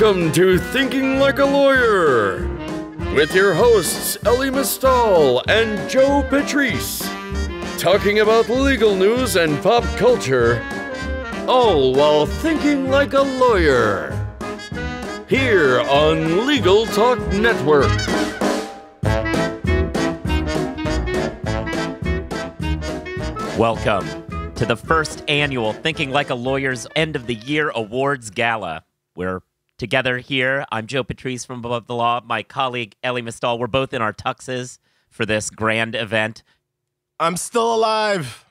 Welcome to Thinking Like a Lawyer with your hosts Elie Mystal and Joe Patrice, talking about legal news and pop culture, all while thinking like a lawyer. Here on Legal Talk Network. Welcome to the first annual Thinking Like a Lawyer's End of the Year Awards Gala. We're together here. I'm Joe Patrice from Above the Law. My colleague Elie Mystal. We're both in our tuxes for this grand event. I'm still alive.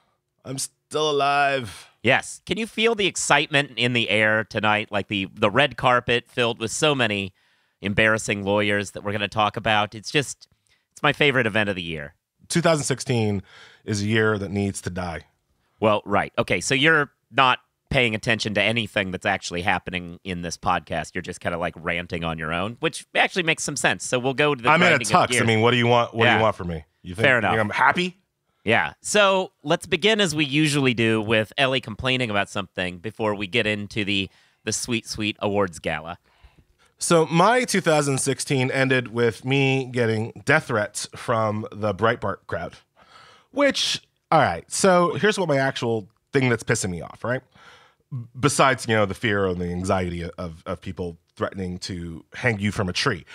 I'm still alive. Yes. Can you feel the excitement in the air tonight? Like the the red carpet filled with so many embarrassing lawyers that we're going to talk about. It's just it's my favorite event of the year. 2016 is a year that needs to die. Well, right. Okay, so you're not paying attention to anything that's actually happening in this podcast. You're just kind of like ranting on your own, which actually makes some sense. So we'll go to the. I'm in a tux. I mean, what do you want? What do you want from me? You think, Fair you think enough. I'm happy. Yeah. So let's begin as we usually do with Elie complaining about something before we get into the the sweet sweet awards gala. So my 2016 ended with me getting death threats from the Breitbart crowd. Which, all right. So here's what my actual thing that's pissing me off. Right. Besides, you know, the fear and the anxiety of of people threatening to hang you from a tree,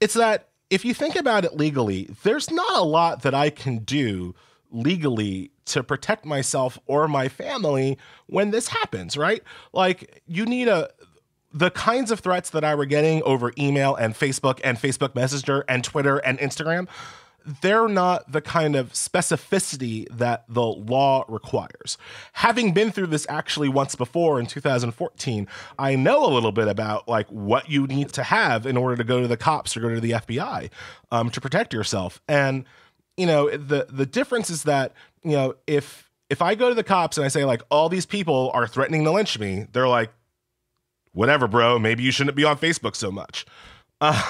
it's that if you think about it legally, there's not a lot that I can do legally to protect myself or my family when this happens, right? Like you need a the kinds of threats that I were getting over email and Facebook and Facebook Messenger and Twitter and Instagram, they're not the kind of specificity that the law requires. Having been through this actually once before in 2014, I know a little bit about like what you need to have in order to go to the cops or go to the FBI um, to protect yourself. And you know the the difference is that you know if if I go to the cops and I say like all these people are threatening to lynch me, they're like whatever, bro. Maybe you shouldn't be on Facebook so much.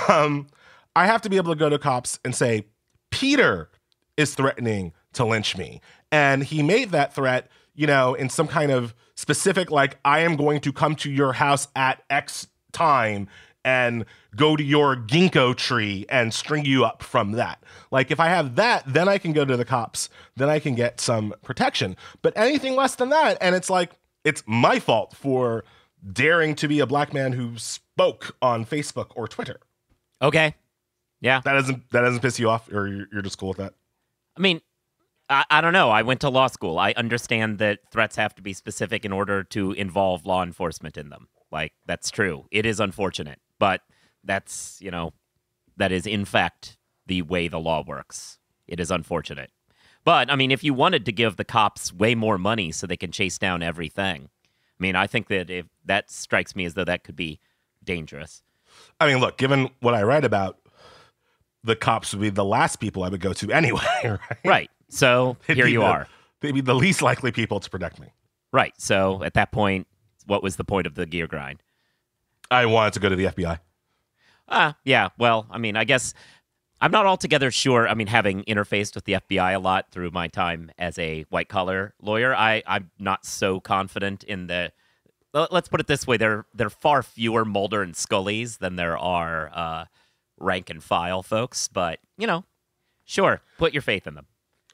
Um, I have to be able to go to cops and say, Peter is threatening to lynch me. And he made that threat, you know, in some kind of specific, like, I am going to come to your house at X time and go to your ginkgo tree and string you up from that. Like, if I have that, then I can go to the cops, then I can get some protection. But anything less than that, and it's like, it's my fault for daring to be a black man who spoke on Facebook or Twitter. Okay. Yeah. That doesn't that doesn't piss you off, or you're, you're just cool with that. I mean, I, I don't know. I went to law school. I understand that threats have to be specific in order to involve law enforcement in them. Like, that's true. It is unfortunate, but that's, you know, that is in fact the way the law works. It is unfortunate. But, I mean, if you wanted to give the cops way more money so they can chase down everything, I mean, I think that if that strikes me as though that could be dangerous. I mean, look, given what I read about, the cops would be the last people I would go to anyway, right? Right. So They'd here you the- are. They'd be the least likely people to protect me. Right. So at that point, what was the point of the gear grind? I wanted to go to the FBI. Ah, yeah. Well, I mean, I guess I'm not altogether sure. I mean, having interfaced with the FBI a lot through my time as a white collar lawyer, I, I'm not so confident in the. Let's put it this way: there there are far fewer Mulder and Scully's than there are uh, rank and file folks. But you know, sure, put your faith in them.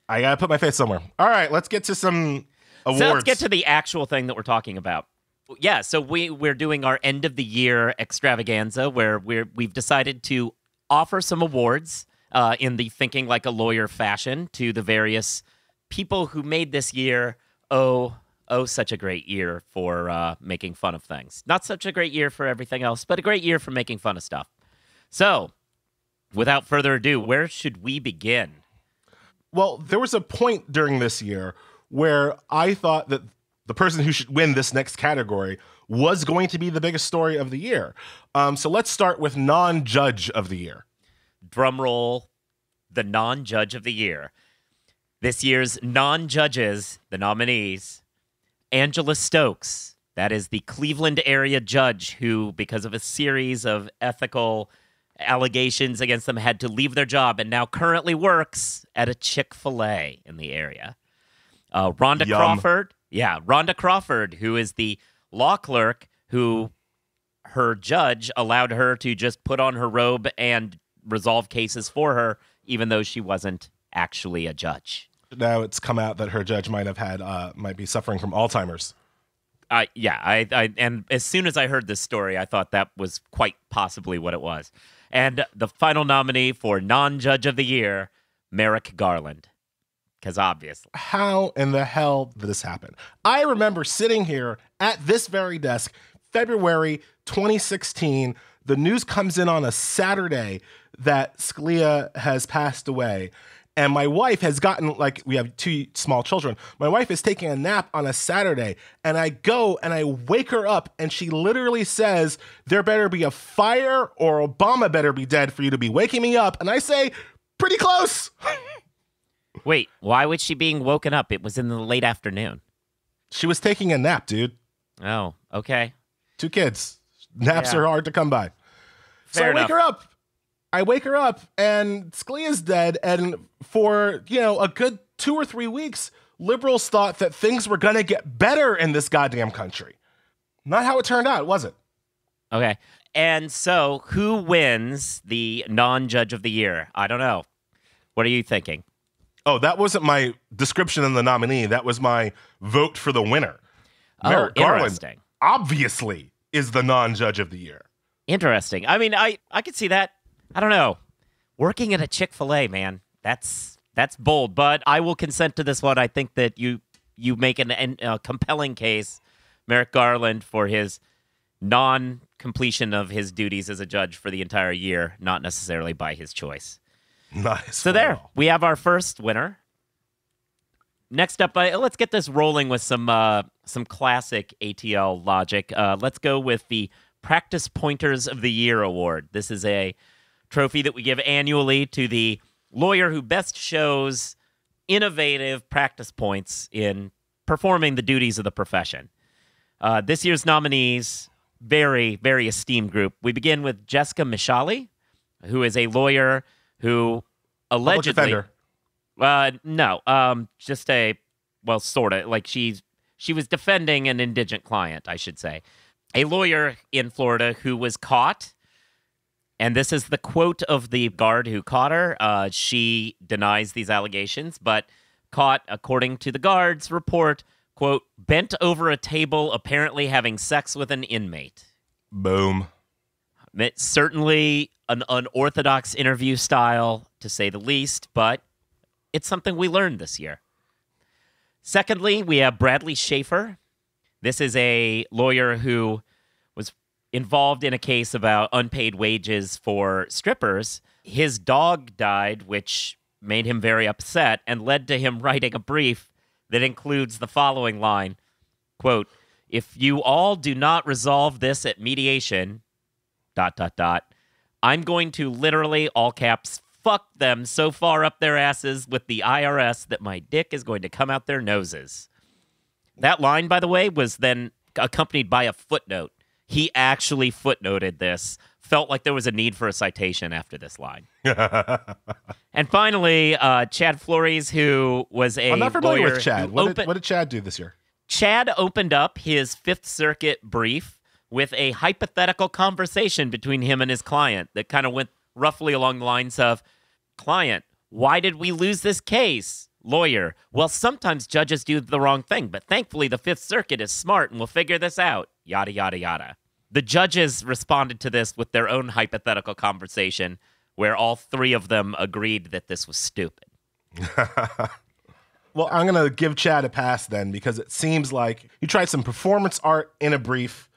I gotta put my faith somewhere. All right, let's get to some awards. So let's get to the actual thing that we're talking about. Yeah, so we we're doing our end of the year extravaganza where we're we've decided to offer some awards uh, in the thinking like a lawyer fashion to the various people who made this year oh oh such a great year for uh, making fun of things. Not such a great year for everything else, but a great year for making fun of stuff. So, without further ado, where should we begin? Well, there was a point during this year where I thought that the person who should win this next category was going to be the biggest story of the year. Um, so let's start with non-judge of the year. drum roll, the non judge of the year. This year's non judges, the nominees, Angela Stokes. That is the Cleveland area judge who, because of a series of ethical allegations against them, had to leave their job and now currently works at a Chick fil A in the area. Uh, Rhonda Yum. Crawford. Yeah, Rhonda Crawford, who is the law clerk who her judge allowed her to just put on her robe and resolve cases for her, even though she wasn't actually a judge. Now it's come out that her judge might have had uh, might be suffering from Alzheimer's. I yeah, I, I and as soon as I heard this story, I thought that was quite possibly what it was. And the final nominee for non-judge of the year, Merrick Garland, because obviously, How in the hell did this happen? I remember sitting here at this very desk, February 2016. The news comes in on a Saturday that Scalia has passed away. And my wife has gotten, like, we have two small children. My wife is taking a nap on a Saturday. And I go and I wake her up, and she literally says, There better be a fire or Obama better be dead for you to be waking me up. And I say, Pretty close. wait, why was she being woken up? It was in the late afternoon. she was taking a nap, dude. Oh, okay. Two kids. Naps Yeah. are hard to come by. so I wake her up. I wake her up and Scalia's dead. And for, you know, a good two or three weeks, liberals thought that things were going to get better in this goddamn country. Not how it turned out, was it? Okay. And so, who wins the non-judge of the year? I don't know. What are you thinking? Oh, that wasn't my description in the nominee. That was my vote for the winner. Oh, Merrick Garland interesting. obviously is the non judge of the year. Interesting. I mean, I I could see that. I don't know. Working at a Chick Fil A, man, that's that's bold. But I will consent to this one. I think that you you make an, an a compelling case, Merrick Garland, for his non completion of his duties as a judge for the entire year, not necessarily by his choice. Nice. So there, we have our first winner. Next up, uh, let's get this rolling with some uh, some classic ATL logic. Uh, let's go with the Practice Pointers of the Year award. This is a trophy that we give annually to the lawyer who best shows innovative practice points in performing the duties of the profession. Uh, this year's nominees, very, very esteemed group. We begin with Jessica Michali, who is a lawyer who allegedly uh, no, um, just a well, sort of like she's she was defending an indigent client, I should say, a lawyer in Florida who was caught. And this is the quote of the guard who caught her. Uh, she denies these allegations, but caught, according to the guard's report, quote, bent over a table, apparently having sex with an inmate. Boom. It's certainly an unorthodox interview style, to say the least, but it's something we learned this year. Secondly, we have Bradley Schaefer. This is a lawyer who involved in a case about unpaid wages for strippers. His dog died, which made him very upset and led to him writing a brief that includes the following line quote if you all do not resolve this at mediation dot dot dot i'm going to literally all caps fuck them so far up their asses with the irs that my dick is going to come out their noses that line by the way was then accompanied by a footnote he actually footnoted this felt like there was a need for a citation after this line and finally uh, chad flores who was a I'm not familiar lawyer with Chad. What did, what did Chad do this year? Chad opened up his Fifth Circuit brief with a hypothetical conversation between him and his client that kind of went roughly along the lines of Client, why did we lose this case? Lawyer, well, sometimes judges do the wrong thing, but thankfully the Fifth Circuit is smart and will figure this out. Yada, yada, yada. The judges responded to this with their own hypothetical conversation where all three of them agreed that this was stupid. Well, I'm going to give Chad a pass then because it seems like you tried some performance art in a brief.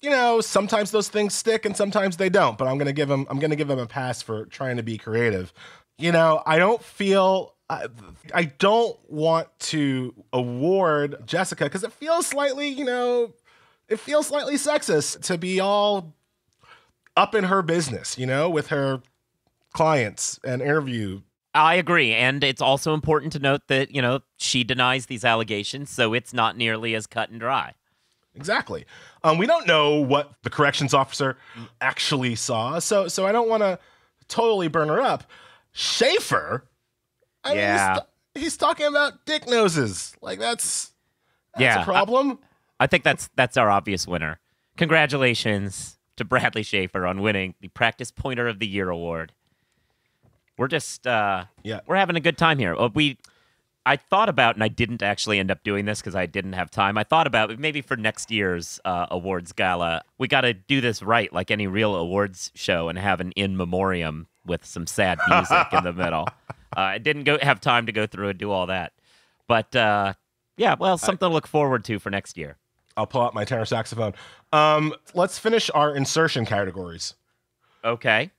You know, sometimes those things stick and sometimes they don't, but I'm going to give him I'm going to give him a pass for trying to be creative. You know, I don't feel I, I don't want to award Jessica cuz it feels slightly, you know, it feels slightly sexist to be all up in her business, you know, with her clients and interview I agree. And it's also important to note that, you know, she denies these allegations, so it's not nearly as cut and dry. Exactly. Um, we don't know what the corrections officer actually saw, so so I don't want to totally burn her up. Schaefer, I mean, he's, he's talking about dick noses. Like that's that's Yeah, a problem. I think that's that's our obvious winner. Congratulations, to Bradley Schaefer on winning the Practice Pointer of the Year award. We're just uh, Yeah. we're having a good time here. Uh, We I thought about, and I didn't actually end up doing this because I didn't have time. I thought about maybe for next year's uh, awards gala, we got to do this right, like any real awards show, and have an in memoriam with some sad music in the middle. Uh, I didn't go have time to go through and do all that, but uh, yeah, well, something to look forward to for next year. I'll pull out my tenor saxophone. Um, let's finish our insertion categories. Okay.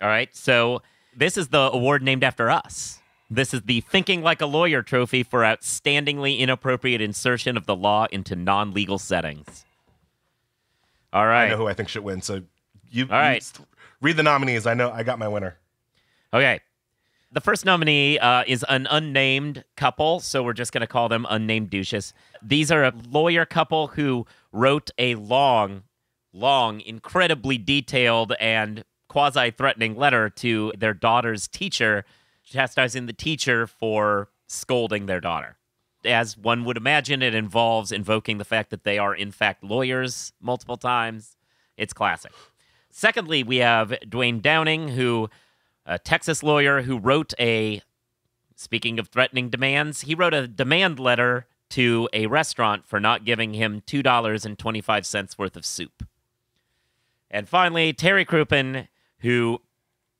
All right. So this is the award named after us. This is the Thinking Like a Lawyer trophy for outstandingly inappropriate insertion of the law into non legal settings. All right. I know who I think should win. So you, All right. you read the nominees. I know I got my winner. Okay. The first nominee uh, is an unnamed couple, so we're just going to call them unnamed douches. These are a lawyer couple who wrote a long, long, incredibly detailed and quasi threatening letter to their daughter's teacher, chastising the teacher for scolding their daughter. As one would imagine, it involves invoking the fact that they are, in fact, lawyers multiple times. It's classic. Secondly, we have Dwayne Downing, who a Texas lawyer who wrote a speaking of threatening demands, he wrote a demand letter to a restaurant for not giving him $2.25 worth of soup. And finally, Terry Crouppen, who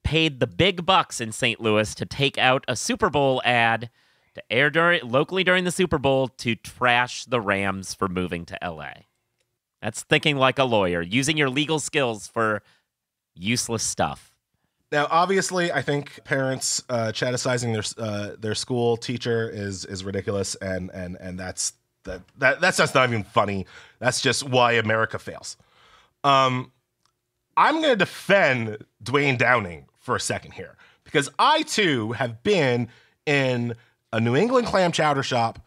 paid the big bucks in St. Louis to take out a Super Bowl ad to air during, locally during the Super Bowl to trash the Rams for moving to LA. That's thinking like a lawyer, using your legal skills for useless stuff. Now, obviously, I think parents uh, chatisizing their uh, their school teacher is is ridiculous, and and and that's that that that's just not even funny. That's just why America fails. Um, I'm going to defend Dwayne Downing for a second here because I too have been in a New England clam chowder shop,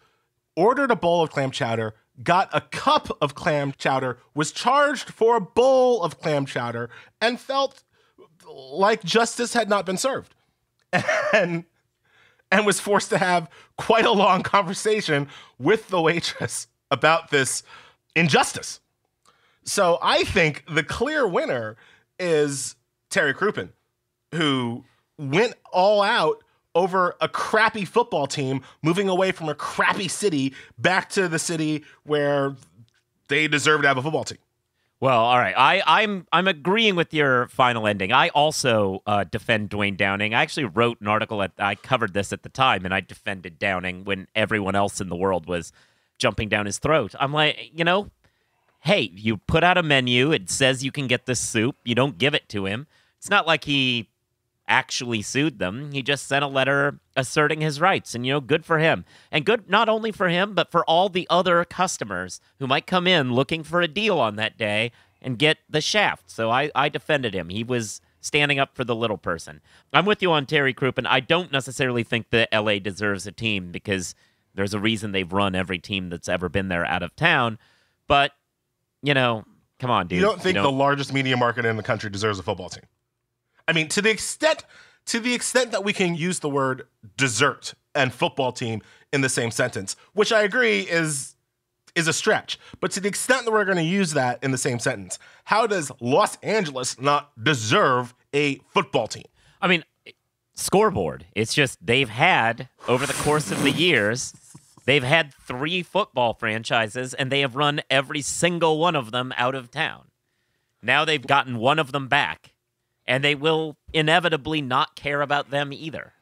ordered a bowl of clam chowder, got a cup of clam chowder, was charged for a bowl of clam chowder, and felt like justice had not been served. And and was forced to have quite a long conversation with the waitress about this injustice. So I think the clear winner is Terry Crouppen, who went all out over a crappy football team, moving away from a crappy city back to the city where they deserve to have a football team. Well, all right. I, I'm I'm agreeing with your final ending. I also uh, defend Dwayne Downing. I actually wrote an article at I covered this at the time, and I defended Downing when everyone else in the world was jumping down his throat. I'm like, you know, hey, you put out a menu. It says you can get this soup. You don't give it to him. It's not like he actually sued them. He just sent a letter asserting his rights, and you know, good for him. And good not only for him, but for all the other customers who might come in looking for a deal on that day and get the shaft. So I, I defended him. He was standing up for the little person. I'm with you on Terry Krupp, and I don't necessarily think that LA deserves a team because there's a reason they've run every team that's ever been there out of town. But, you know, come on, dude. You don't think the largest media market in the country deserves a football team? I mean, to the extent to the extent that we can use the word dessert and football team in the same sentence, which I agree is is a stretch. But to the extent that we're going to use that in the same sentence, how does Los Angeles not deserve a football team? I mean, scoreboard. It's just they've had over the course of the years, they've had three football franchises, and they have run every single one of them out of town. Now they've gotten one of them back, and they will inevitably not care about them either.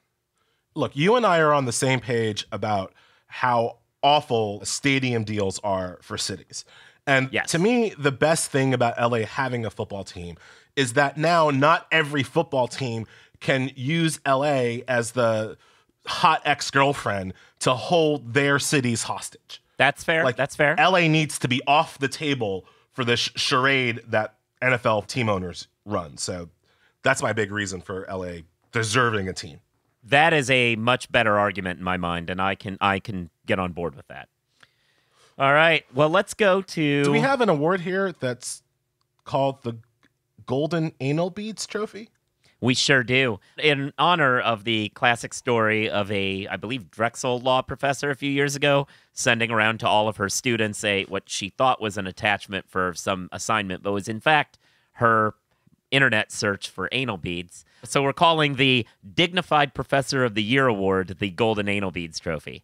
Look, you and I are on the same page about how awful stadium deals are for cities. And Yes. to me, the best thing about LA having a football team is that now not every football team can use LA as the hot ex girlfriend to hold their cities hostage. That's fair. Like That's fair. LA needs to be off the table for this charade that NFL team owners run. So that's my big reason for LA deserving a team. that is a much better argument in my mind, and I can I can get on board with that. All right. Well, let's go to. Do we have an award here that's called the Golden Anal Beads Trophy? We sure do. In honor of the classic story of a, I believe, Drexel law professor a few years ago, sending around to all of her students a what she thought was an attachment for some assignment, but was in fact her internet search for anal beads. So we're calling the Dignified Professor of the Year award the Golden Anal Beads Trophy.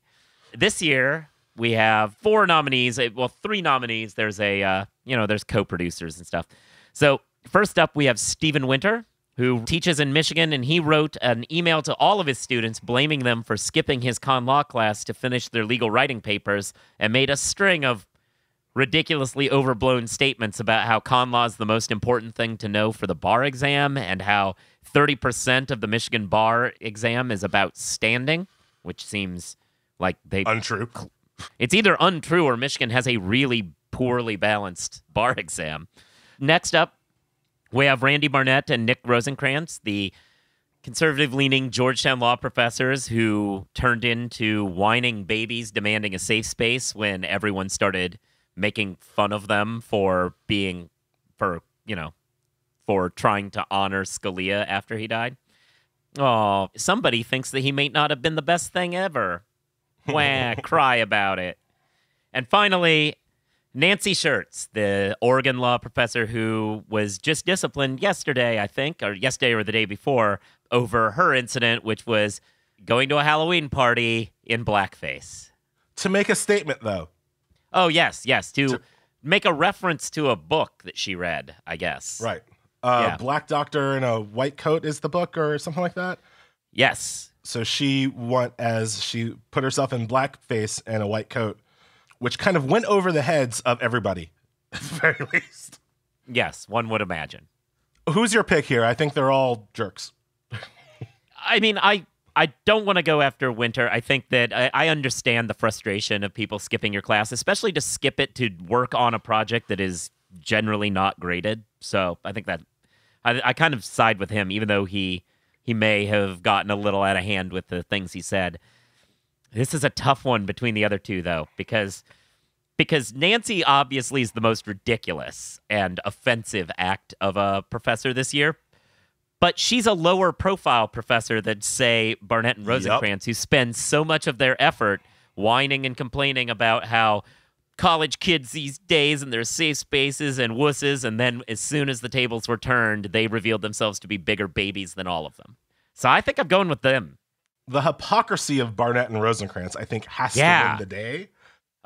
This year we have four nominees. eh, Well, three nominees. There's a, uh, you know, there's co-producers and stuff. So first up, we have Stephen Winter, who teaches in Michigan, and he wrote an email to all of his students blaming them for skipping his con law class to finish their legal writing papers, and made a string of ridiculously overblown statements about how con law is the most important thing to know for the bar exam and how 30% of the Michigan bar exam is about standing, which seems like they Untrue. it's either untrue or Michigan has a really poorly balanced bar exam. Next up, we have Randy Barnett and Nick Rosenkranz, the conservative leaning Georgetown law professors who turned into whining babies demanding a safe space when everyone started making fun of them for being, for, you know, for trying to honor Scalia after he died. Oh, somebody thinks that he may not have been the best thing ever. Wah, cry about it. And finally, Nancy Shurtz, the Oregon law professor who was just disciplined yesterday, I think, or yesterday or the day before, over her incident, which was going to a Halloween party in blackface. To make a statement, though, Oh, yes, yes, to make a reference to a book that she read, I guess. right? Uh, Yeah. Black Doctor in a white coat is the book, or something like that. Yes. So she went as she put herself in blackface and a white coat, which kind of went over the heads of everybody, at the very least. Yes, one would imagine. Who's your pick here? I think they're all jerks. I mean, I I don't want to go after winter. I think that I, I understand the frustration of people skipping your class, especially to skip it to work on a project that is generally not graded. So I think that I, I kind of side with him, even though he he may have gotten a little out of hand with the things he said. This is a tough one between the other two, though, because because Nancy obviously is the most ridiculous and offensive act of a professor this year. But she's a lower profile professor than, say, Barnett and Rosenkranz, who spend so much of their effort whining and complaining about how college kids these days and their safe spaces and wusses, and then as soon as the tables were turned, they revealed themselves to be bigger babies than all of them. So I think I'm going with them. The hypocrisy of Barnett and Rosenkranz, I think, has Yeah. to win the day.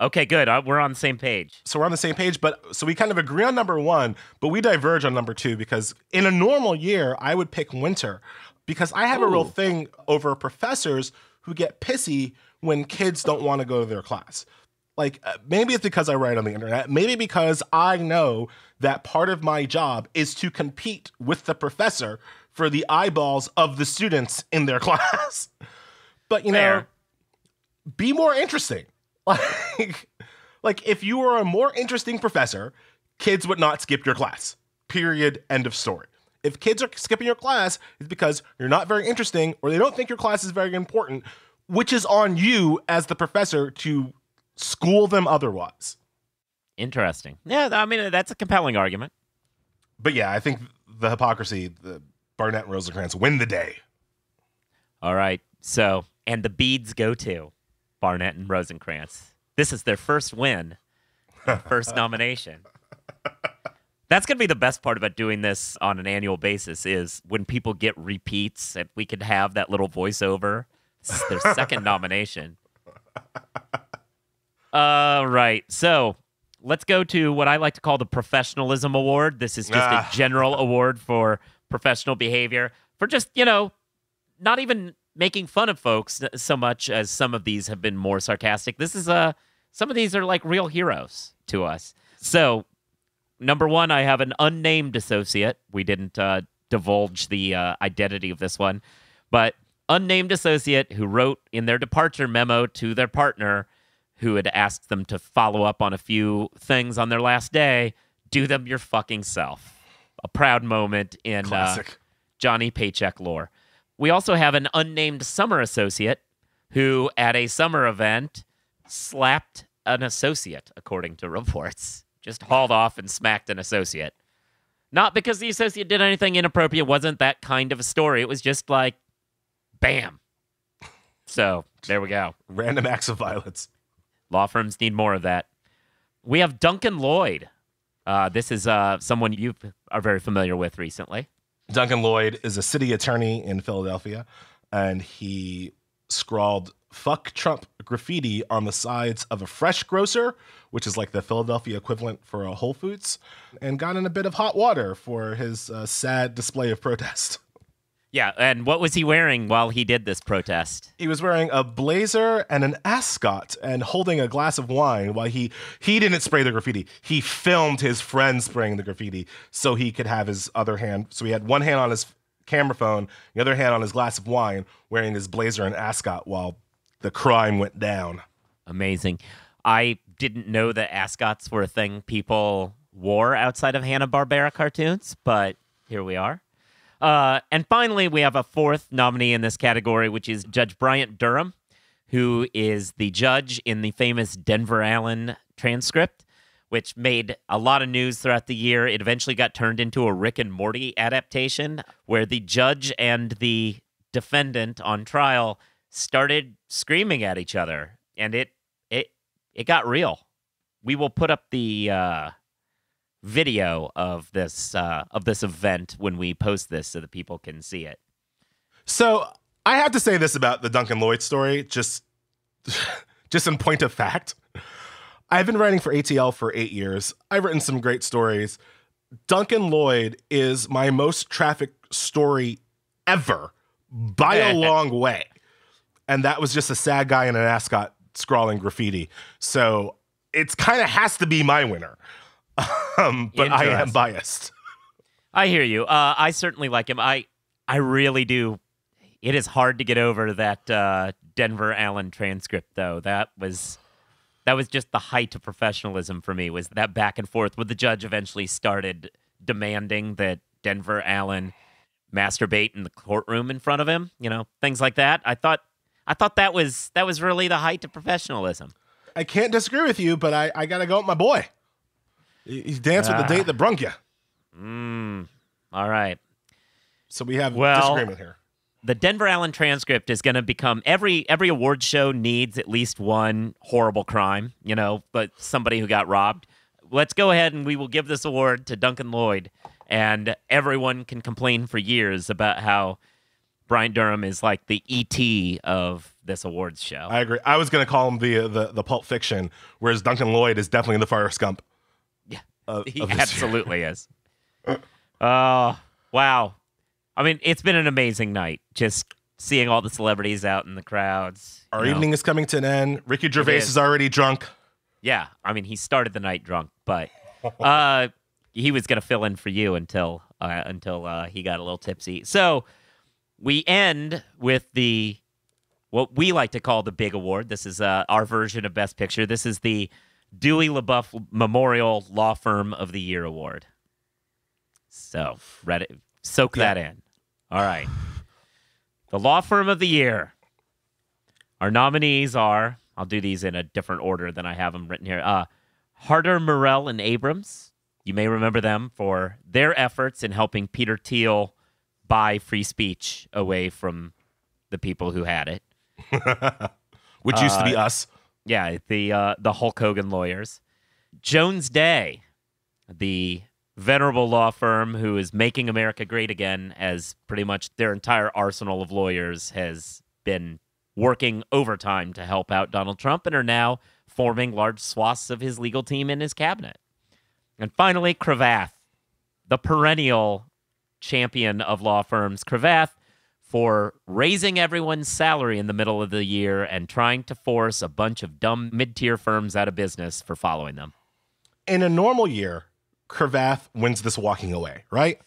Okay, good. Uh, We're on the same page. So we're on the same page, but so we kind of agree on number one, but we diverge on number two because in a normal year, I would pick winter because I have a real thing over professors who get pissy when kids don't want to go to their class. Like uh, maybe it's because I write on the internet, maybe because I know that part of my job is to compete with the professor for the eyeballs of the students in their class. But you know, be more interesting. Like, like if you were a more interesting professor, kids would not skip your class. Period. End of story. If kids are skipping your class, it's because you're not very interesting or they don't think your class is very important, which is on you as the professor to school them otherwise. Interesting. Yeah, I mean, that's a compelling argument. But yeah, I think the hypocrisy, the Barnett and Rosenkranz win the day. All right. So, and the beads go to Barnett and Rosenkranz. This is their first win, their first nomination. That's going to be the best part about doing this on an annual basis is when people get repeats and we could have that little voiceover. This is their second nomination. All right. So, let's go to what I like to call the professionalism award. This is just Ah. a general award for professional behavior for just, you know, not even making fun of folks so much as some of these have been more sarcastic. This is a some of these are like real heroes to us. So, number one, I have an unnamed associate. We didn't uh, divulge the uh, identity of this one, but unnamed associate who wrote in their departure memo to their partner, who had asked them to follow up on a few things on their last day. Do them your fucking self. A proud moment in uh, Johnny Paycheck lore. We also have an unnamed summer associate who, at a summer event, slapped an associate, according to reports. Just hauled off and smacked an associate. Not because the associate did anything inappropriate. Wasn't that kind of a story. It was just like, bam. So there we go. Random acts of violence. Law firms need more of that. We have Duncan Lloyd. Uh, this is uh, someone you are very familiar with recently. Duncan Lloyd is a city attorney in Philadelphia, and he scrawled fuck Trump graffiti on the sides of a fresh grocer, which is like the Philadelphia equivalent for a Whole Foods, and got in a bit of hot water for his uh, sad display of protest. Yeah, and what was he wearing while he did this protest? He was wearing a blazer and an ascot and holding a glass of wine while he he didn't spray the graffiti. He filmed his friend spraying the graffiti so he could have his other hand. So he had one hand on his camera phone, the other hand on his glass of wine, wearing his blazer and ascot while the crime went down. Amazing. I didn't know that ascots were a thing people wore outside of Hanna Barbera cartoons, but here we are. Uh, and finally, we have a fourth nominee in this category, which is Judge Bryant Durham, who is the judge in the famous Denver Allen transcript, which made a lot of news throughout the year. It eventually got turned into a Rick and Morty adaptation where the judge and the defendant on trial started screaming at each other, and it it it got real. We will put up the uh, video of this uh, of this event when we post this so that people can see it. So I have to say this about the Duncan Lloyd story, just just in point of fact. I've been writing for ATL for eight years. I've written some great stories. Duncan Lloyd is my most trafficked story ever by a long way. And that was just a sad guy in an ascot scrawling graffiti. So it's kind of has to be my winner. Um, but I am biased. I hear you. Uh, I certainly like him. I I really do. It is hard to get over that uh, Denver Allen transcript, though. That was that was just the height of professionalism for me. Was that back and forth? Where the judge eventually started demanding that Denver Allen masturbate in the courtroom in front of him. You know, things like that. I thought I thought that was that was really the height of professionalism. I can't disagree with you, but I, I got to go with my boy. He he danced with the date that brung you. Mm, all right. So we have Well- disagreement here. the Denver Allen transcript is going to become every every award show needs at least one horrible crime, you know, but somebody who got robbed. Let's go ahead and we will give this award to Duncan Lloyd, and everyone can complain for years about how Brian Durham is like the ET of this awards show. I agree. I was going to call him the, the the Pulp Fiction, whereas Duncan Lloyd is definitely the Forrest Gump. Of- he of year. absolutely is. Oh, wow. I mean, it's been an amazing night just seeing all the celebrities out in the crowds. Our you know. evening is coming to an end. Ricky Gervais is. is already drunk. Yeah, I mean, he started the night drunk, but uh, he was going to fill in for you until uh, until uh, he got a little tipsy. So we end with the what we like to call the big award. This is uh, our version of Best Picture. This is the Dewey LeBoeuf Memorial Law Firm of the Year award. So, Reddit, soak Yeah. that in. All right. The Law Firm of the Year. Our nominees are, I'll do these in a different order than I have them written here. Uh, Harder, Mirell, and Abrams. You may remember them for their efforts in helping Peter Thiel buy free speech away from the people who had it. which used to be Uh, us. Yeah, the uh, the Hulk Hogan lawyers. Jones Day, the venerable law firm who is making America great again, as pretty much their entire arsenal of lawyers has been working overtime to help out Donald Trump and are now forming large swaths of his legal team in his cabinet. And finally, Cravath, the perennial champion of law firms, Cravath, for raising everyone's salary in the middle of the year and trying to force a bunch of dumb mid tier firms out of business for following them. In a normal year, Cravath wins this walking away, right?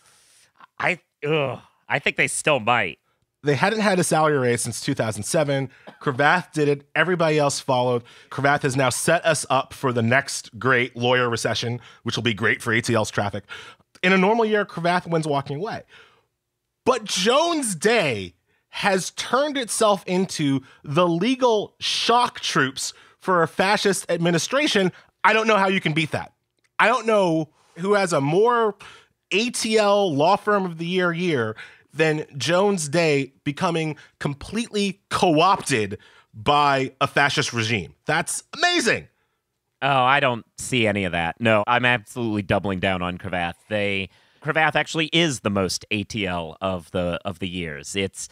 I ugh, I think they still might. They hadn't had a salary raise since 2007. Cravath did it. Everybody else followed. Cravath has now set us up for the next great lawyer recession, which will be great for ATL's traffic. In a normal year, Cravath wins walking away. But Jones Day has turned itself into the legal shock troops for a fascist administration. I don't know how you can beat that. I don't know who has a more ATL Law Firm of the Year year than Jones Day becoming completely co opted by a fascist regime. That's amazing. Oh, I don't see any of that. No, I'm absolutely doubling down on Cravath. They Cravath actually is the most ATL of the of the years. It's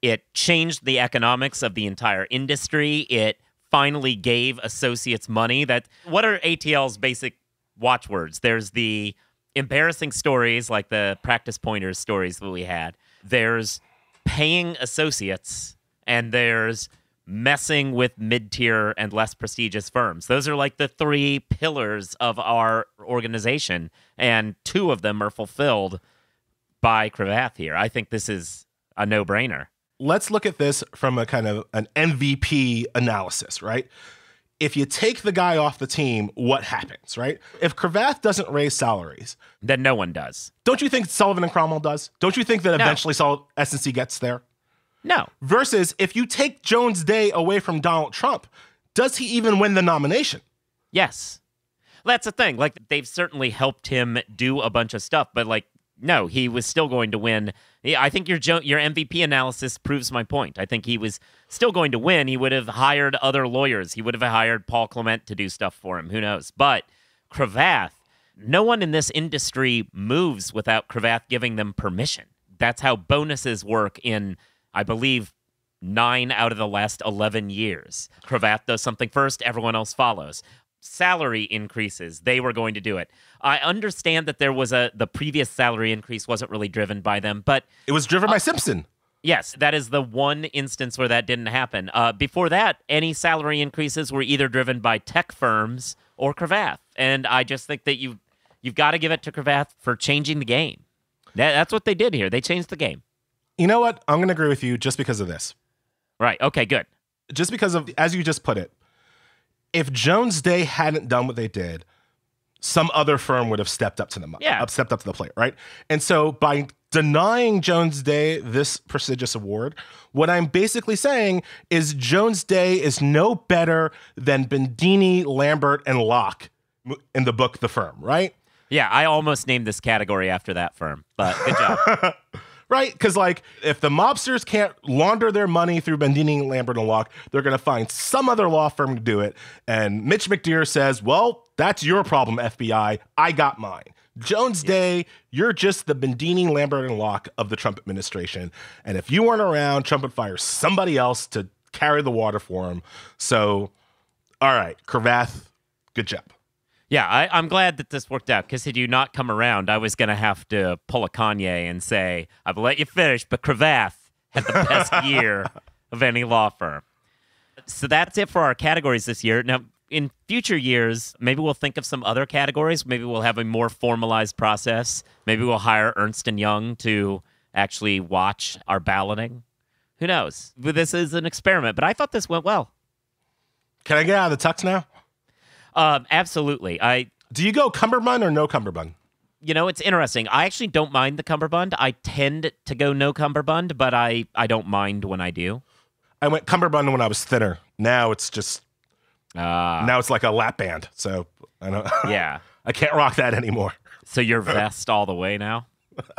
it changed the economics of the entire industry. It finally gave associates money that what are ATL's basic watchwords? There's the embarrassing stories like the practice pointers stories that we had. There's paying associates and there's messing with mid-tier and less prestigious firms. Those are like the three pillars of our organization and two of them are fulfilled by Cravath here. I think this is a no-brainer let's look at this from a kind of an MVP analysis, right? If you take the guy off the team, what happens, right? If Cravath doesn't raise salaries, then no one does. Don't you think Sullivan and Cromwell does? Don't you think that No. eventually Sol- SNC gets there? No. Versus if you take Jones Day away from Donald Trump, does he even win the nomination? Yes. That's the thing. Like they've certainly helped him do a bunch of stuff, but like no, he was still going to win. I think your your MVP analysis proves my point. I think he was still going to win. He would have hired other lawyers. He would have hired Paul Clement to do stuff for him. Who knows? But Cravath, no one in this industry moves without Cravath giving them permission. That's how bonuses work in, I believe, nine out of the last 11 years. Cravath does something first, everyone else follows. Salary increases, they were going to do it. I understand that there was a, the previous salary increase wasn't really driven by them, but It was driven by Simpson. Yes, that is the one instance where that didn't happen. Uh, before that, any salary increases were either driven by tech firms or Cravath, and I just think that you you've got to give it to Cravath for changing the game. That, that's what they did here. They changed the game. You know what? I'm going to agree with you just because of this. Right. Okay. Good. Just because of, as you just put it, if Jones Day hadn't done what they did, some other firm would have stepped up to the Yeah. up, stepped up to the plate, right? And so by denying Jones Day this prestigious award, what I'm basically saying is Jones Day is no better than Bendini, Lambert, and Locke in the book The Firm, right? Yeah, I almost named this category after that firm, but good job. Right? Because, like, if the mobsters can't launder their money through Bendini, Lambert, and Locke, they're going to find some other law firm to do it. And Mitch McDeere says, Well, that's your problem, FBI. I got mine. Jones Day, you're just the Bendini, Lambert, and Locke of the Trump administration. And if you weren't around, Trump would fire somebody else to carry the water for him. So, all right, Cravath, good job. Yeah, I, I'm glad that this worked out because had you not come around, I was going to have to pull a Kanye and say, I've let you finish, but Cravath had the best year of any law firm. So that's it for our categories this year. Now, in future years, maybe we'll think of some other categories. Maybe we'll have a more formalized process. Maybe we'll hire Ernst and Young to actually watch our balloting. Who knows? This is an experiment, but I thought this went well. Can I get out of the tux now? Um, absolutely. I Do you go cummerbund or no cummerbund? you know, it's interesting. I actually don't mind the cummerbund. I tend to go no cummerbund, but I I don't mind when I do. I went cummerbund when I was thinner. Now it's just Uh, now it's like a lap band. So I don't. yeah. I can't rock that anymore. So you're vest all the way now.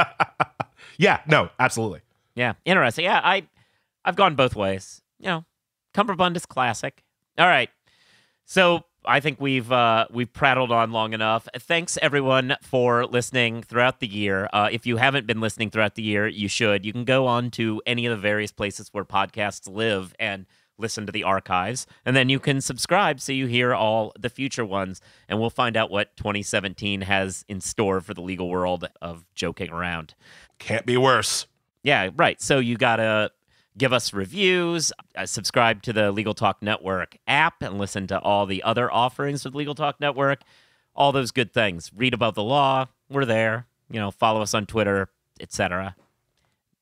Yeah, no, absolutely. Yeah, interesting. Yeah, I I've gone both ways. You know, cummerbund is classic. All right, so I think we've uh, we've prattled on long enough. Thanks everyone for listening throughout the year. Uh, if you haven't been listening throughout the year, you should. You can go on to any of the various places where podcasts live and listen to the archives, and then you can subscribe so you hear all the future ones. And we'll find out what 2017 has in store for the legal world of joking around. Can't be worse. Yeah, right. So you got to give us reviews, uh, subscribe to the Legal Talk Network app, and listen to all the other offerings of Legal Talk Network. All those good things. Read above the law. We're there. You know, follow us on Twitter, etc.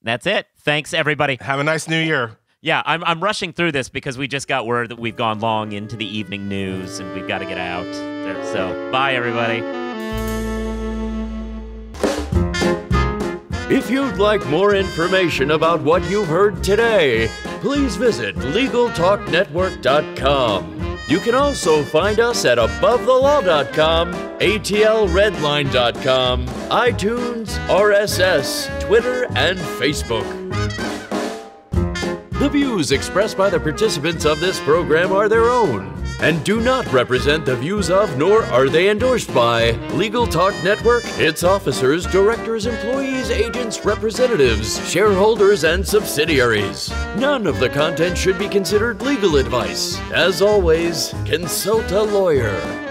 That's it. Thanks, everybody. Have a nice new year. Yeah, I'm, I'm rushing through this because we just got word that we've gone long into the evening news and we've got to get out. So, bye, everybody. If you'd like more information about what you've heard today, please visit LegalTalkNetwork.com. You can also find us at AboveTheLaw.com, ATLRedline.com, iTunes, RSS, Twitter, and Facebook. The views expressed by the participants of this program are their own and do not represent the views of nor are they endorsed by Legal Talk Network, its officers, directors, employees, agents, representatives, shareholders, and subsidiaries. None of the content should be considered legal advice. As always, consult a lawyer.